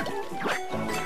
あっ!